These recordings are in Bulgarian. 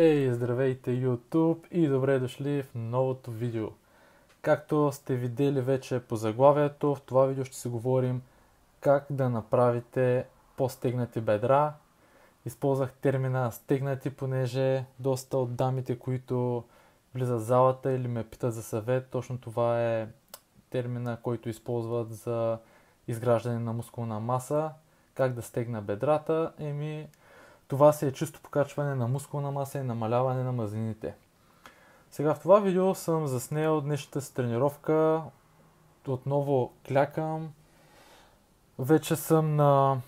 Ей, здравейте YouTube и добре дошли в новото видео. Както сте видели вече по заглавието, в това видео ще си говорим как да направите по-стегнати бедра. Използвах термина стегнати, понеже доста от дамите, които влизат в залата или ме питат за съвет, точно това е термина, който използват за изграждане на мускулна маса, как да стегна бедрата. Еми, това си е чисто покачване на мускулна маса и намаляване на мазнините. Сега в това видео съм заснел днешната си тренировка. Отново клякам. Вече съм на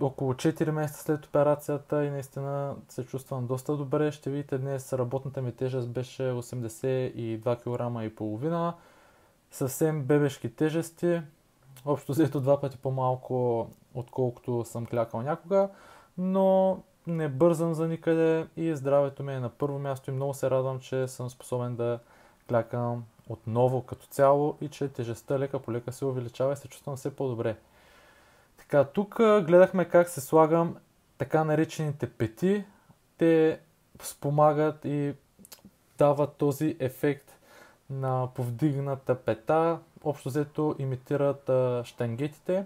около 4 месеца след операцията и наистина се чувствам доста добре. Ще видите днес работната ми тежест беше 82 кг и половина. Съвсем бебешки тежести. Общо взето два пъти по-малко отколкото съм клякал някога но не бързам за никъде и здравето ми е на първо място и много се радвам, че съм способен да клякам отново като цяло и че тежестта лека по лека се увеличава и се чувствам все по-добре. Така, тук гледахме как се слагам така наречените пети. Те спомагат и дават този ефект на повдигната пета. Общо взето имитират штангетите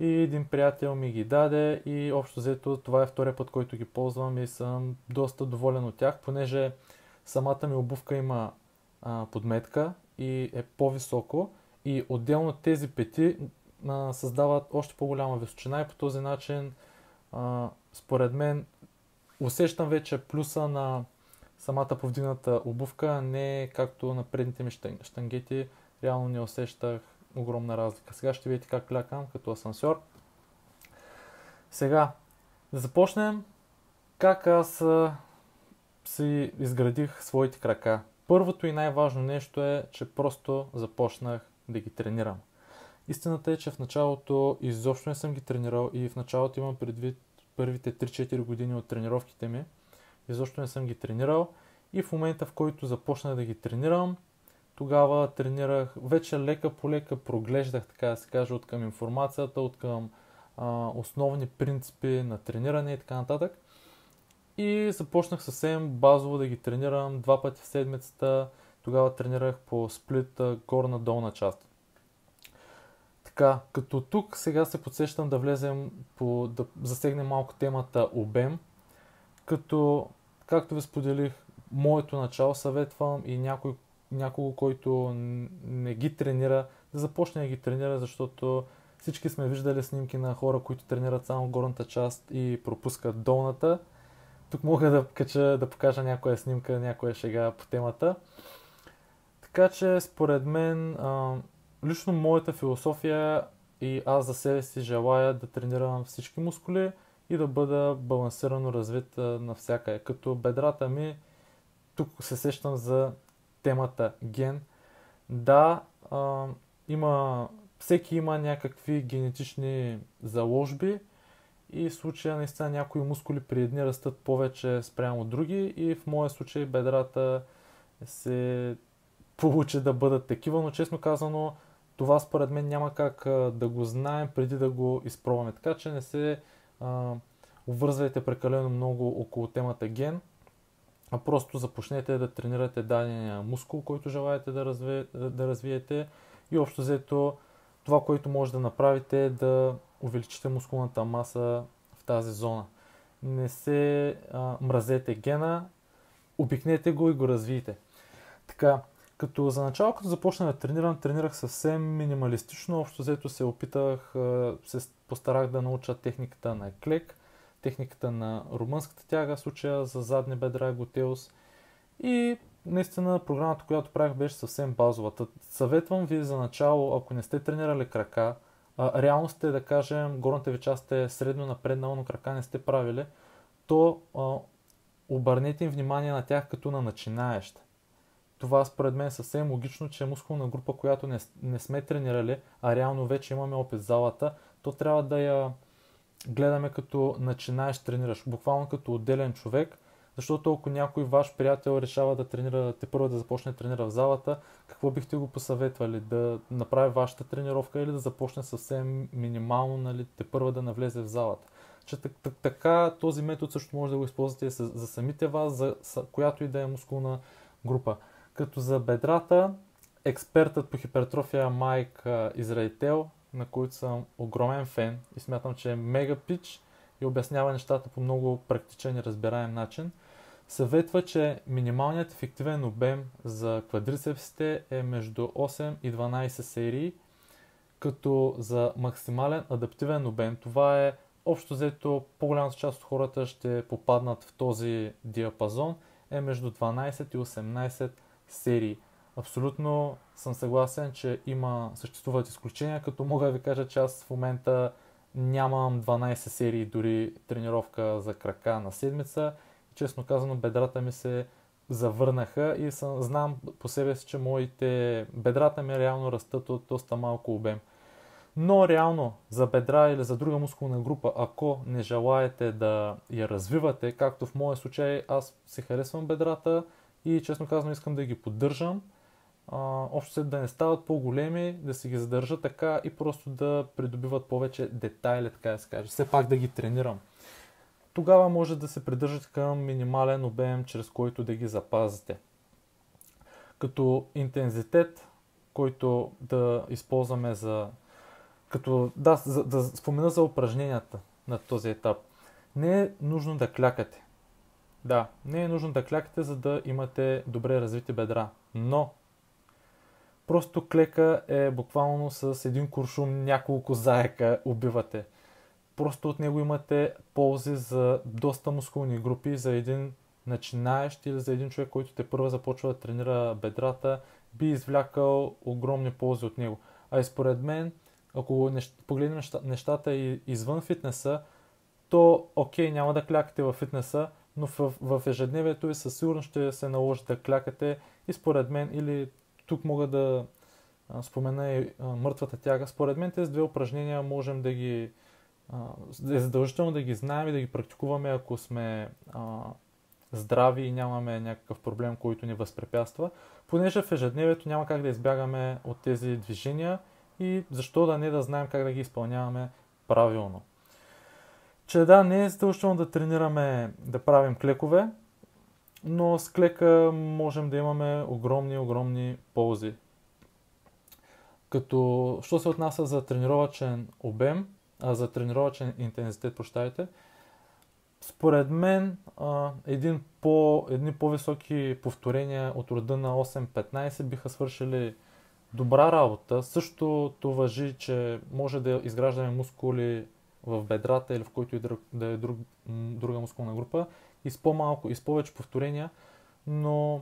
и един приятел ми ги даде и общо взето това е втория път, който ги ползвам и съм доста доволен от тях, понеже самата ми обувка има а, подметка и е по-високо. И отделно тези пети а, създават още по-голяма височина и по този начин а, според мен усещам вече плюса на самата повдигната обувка, не както на предните ми штангети, реално не усещах огромна разлика. Сега ще видите как клякам като асансьор. Сега, да започнем как аз си изградих своите крака. Първото и най-важно нещо е, че просто започнах да ги тренирам. Истината е, че в началото изобщо не съм ги тренирал и в началото имам предвид първите 3-4 години от тренировките ми. Изобщо не съм ги тренирал и в момента в който започнах да ги тренирам, тогава тренирах, вече лека по лека проглеждах, така да се каже, от към информацията, от към а, основни принципи на трениране и така нататък. И започнах съвсем базово да ги тренирам два пъти в седмицата. Тогава тренирах по сплит горна-долна част. Така, като тук сега се подсещам да влезем по, да засегнем малко темата обем, като, както ви споделих, моето начало съветвам и някой, някого, който не ги тренира, да започне да ги тренира, защото всички сме виждали снимки на хора, които тренират само горната част и пропускат долната. Тук мога да, кача, да покажа някоя снимка, някоя шега по темата. Така че, според мен, лично моята философия и аз за себе си желая да тренирам всички мускули и да бъда балансирано развит навсякъде. Като бедрата ми, тук се сещам за темата ген. Да, а, има, всеки има някакви генетични заложби и в случая наистина някои мускули при едни растат повече спрямо други и в моя случай бедрата се получи да бъдат такива, но честно казано това според мен няма как да го знаем преди да го изпробваме. Така че не се а, обвързвайте прекалено много около темата ген а просто започнете да тренирате дадения мускул, който желаете да, развие, да развиете и общо взето това, което може да направите е да увеличите мускулната маса в тази зона. Не се а, мразете гена, обикнете го и го развиете. Така, като за начало, като започна да тренирам, тренирах съвсем минималистично. Общо взето се опитах, се постарах да науча техниката на клек, техниката на румънската тяга, случая за задни бедра, готеус. И наистина програмата, която правих, беше съвсем базовата. Съветвам ви за начало, ако не сте тренирали крака, а, реално сте, да кажем, горната ви част е средно напреднала, но крака не сте правили, то а, обърнете им внимание на тях като на начинаещ. Това според мен е съвсем логично, че е мускулна група, която не, не сме тренирали, а реално вече имаме опит в залата, то трябва да я гледаме като начинаеш тренираш, буквално като отделен човек, защото ако някой ваш приятел решава да тренира, те първо да започне да тренира в залата, какво бихте го посъветвали? Да направи вашата тренировка или да започне съвсем минимално, нали, те първо да навлезе в залата? че така този метод също може да го използвате за самите вас, за която и да е мускулна група. Като за бедрата, експертът по хипертрофия Майк Израител, на който съм огромен фен и смятам, че е мега пич и обяснява нещата по много практичен и разбираем начин, съветва, че минималният ефективен обем за квадрицепсите е между 8 и 12 серии, като за максимален адаптивен обем това е общо взето по-голямата част от хората ще попаднат в този диапазон е между 12 и 18 серии. Абсолютно съм съгласен, че има, съществуват изключения, като мога да ви кажа, че аз в момента нямам 12 серии дори тренировка за крака на седмица. Честно казано, бедрата ми се завърнаха и съм, знам по себе си, че моите бедрата ми реално растат от доста малко обем. Но реално за бедра или за друга мускулна група, ако не желаете да я развивате, както в моя случай аз си харесвам бедрата и честно казано искам да ги поддържам, общо се да не стават по-големи, да си ги задържа така и просто да придобиват повече детайли, така да се каже. Все пак да ги тренирам. Тогава може да се придържате към минимален обем, чрез който да ги запазите. Като интензитет, който да използваме за като, да, за, да спомена за упражненията на този етап. Не е нужно да клякате. Да, не е нужно да клякате, за да имате добре развити бедра. Но, просто клека е буквално с един куршум няколко заека убивате. Просто от него имате ползи за доста мускулни групи, за един начинаещ или за един човек, който те първа започва да тренира бедрата, би извлякал огромни ползи от него. А и според мен, ако погледнем нещата и извън фитнеса, то окей, няма да клякате във фитнеса, но в, в ежедневието ви със сигурност ще се наложи да клякате и според мен, или тук мога да спомена и мъртвата тяга, според мен тези две упражнения можем да ги е задължително да ги знаем и да ги практикуваме, ако сме а, здрави и нямаме някакъв проблем, който ни възпрепятства, понеже в ежедневието няма как да избягаме от тези движения и защо да не да знаем как да ги изпълняваме правилно. Че да, не е задължително да тренираме да правим клекове, но с клека можем да имаме огромни, огромни ползи. Като, що се отнася за тренировачен обем, а, за тренировачен интензитет, прощайте, според мен а, един по, едни по-високи повторения от рода на 8-15 биха свършили добра работа. Същото въжи, че може да изграждаме мускули в бедрата или в който и да е друг, друга мускулна група и с по-малко, и с повече повторения, но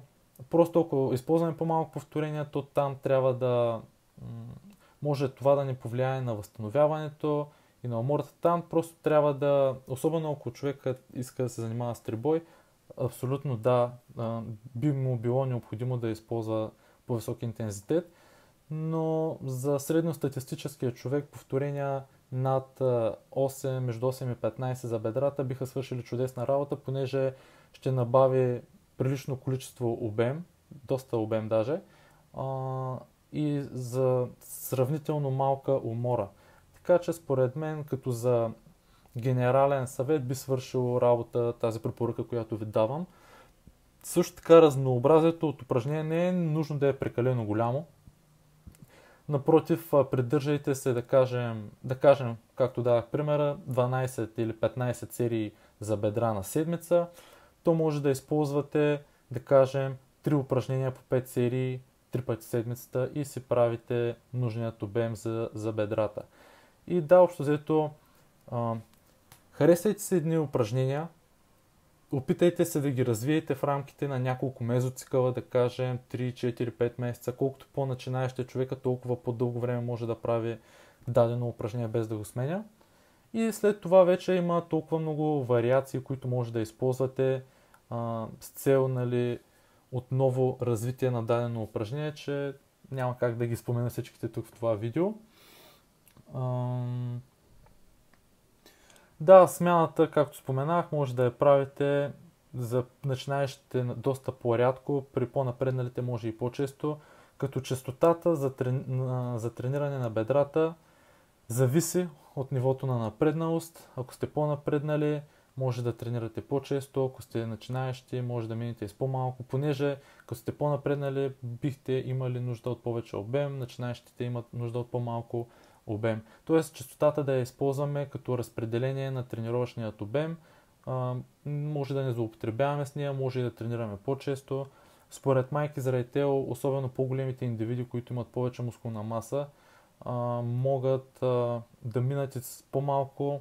просто ако използваме по-малко повторения, то там трябва да може това да ни повлияе на възстановяването и на умората. Там просто трябва да, особено ако човекът иска да се занимава с трибой, абсолютно да, би му било необходимо да използва по-висок интензитет но за средностатистическия човек повторения над 8, между 8 и 15 за бедрата биха свършили чудесна работа, понеже ще набави прилично количество обем, доста обем даже, а, и за сравнително малка умора. Така че според мен, като за генерален съвет би свършил работа тази препоръка, която ви давам. Също така разнообразието от упражнение не е нужно да е прекалено голямо, Напротив, придържайте се да кажем, да кажем, както дадах примера, 12 или 15 серии за бедра на седмица. То може да използвате, да кажем, 3 упражнения по 5 серии, 3 пъти седмицата и си правите нужният обем за, за бедрата. И да, общо взето, харесайте се едни упражнения, Опитайте се да ги развиете в рамките на няколко мезоцикъла, да кажем 3, 4, 5 месеца. Колкото по-начинаещия човека, толкова по-дълго време може да прави дадено упражнение без да го сменя. И след това вече има толкова много вариации, които може да използвате а, с цел нали, отново развитие на дадено упражнение, че няма как да ги спомена всичките тук в това видео. Да, смяната, както споменах, може да я правите за начинаещите доста по-рядко, при по-напредналите може и по-често, като частотата за, трени... за трениране на бедрата зависи от нивото на напредналост. Ако сте по-напреднали, може да тренирате по-често, ако сте начинаещи, може да минете с по-малко, понеже ако сте по-напреднали, бихте имали нужда от повече обем, начинаещите имат нужда от по-малко обем. Тоест, частотата да я използваме като разпределение на тренировъчният обем, а, може да не злоупотребяваме с нея, може и да тренираме по-често. Според майки заради тело, особено по-големите индивиди, които имат повече мускулна маса, а, могат а, да минат с по-малко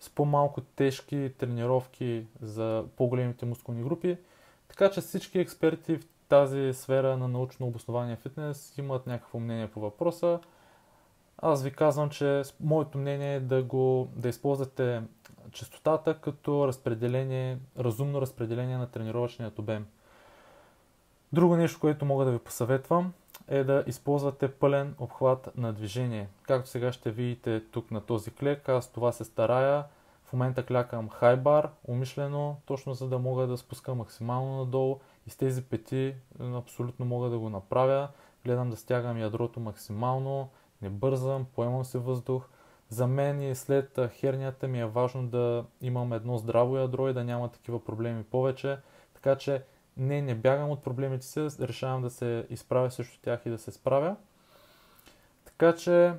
с по-малко тежки тренировки за по-големите мускулни групи. Така че всички експерти в тази сфера на научно обоснование фитнес имат някакво мнение по въпроса. Аз ви казвам, че моето мнение е да, го, да използвате частотата като разпределение, разумно разпределение на тренировъчният обем. Друго нещо, което мога да ви посъветвам е да използвате пълен обхват на движение. Както сега ще видите тук на този клек, аз това се старая. В момента клякам хайбар, умишлено, точно за да мога да спускам максимално надолу и с тези пети абсолютно мога да го направя. Гледам да стягам ядрото максимално, не бързам, поемам се въздух. За мен и след хернията ми е важно да имам едно здраво ядро и да няма такива проблеми повече. Така че не, не бягам от проблемите си, решавам да се изправя срещу тях и да се справя. Така че,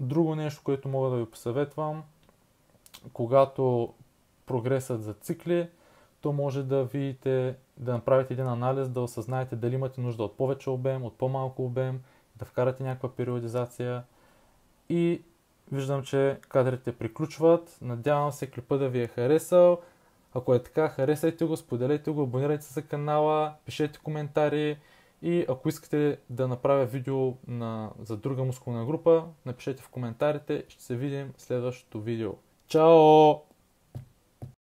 друго нещо, което мога да ви посъветвам, когато прогресът за цикли, то може да видите, да направите един анализ, да осъзнаете дали имате нужда от повече обем, от по-малко обем, да вкарате някаква периодизация. И виждам, че кадрите приключват. Надявам се клипа да ви е харесал. Ако е така, харесайте го, споделете го, абонирайте се за канала, пишете коментари и ако искате да направя видео на, за друга мускулна група, напишете в коментарите. Ще се видим в следващото видео. Чао!